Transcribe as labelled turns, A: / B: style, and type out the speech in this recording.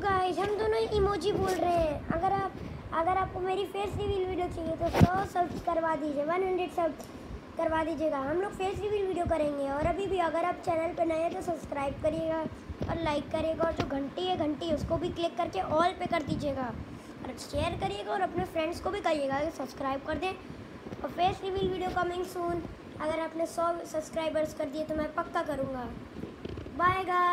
A: Guys हम दोनों emoji बोल रहे हैं। अगर आप, अगर आपको मेरी फेस रिवील वीडियो चाहिए तो सौ सब करवा दीजिए वन हंड्रेड सब करवा दीजिएगा। हम लोग फेस रिवील वीडियो करेंगे और अभी भी अगर आप चैनल पर नए हैं तो सब्सक्राइब करिएगा और लाइक करिएगा और जो घंटी है, घंटी उसको भी क्लिक करके ऑल पे कर दीजिएगा। और शेयर करिएगा और अपने फ्रेंड्स को भी कहिएगा कि सब्सक्राइब कर दें। और face reveal video coming soon अगर आपने सौ सब्सक्राइबर्स कर दिए तो मैं पक्का करूँगा। Bye guys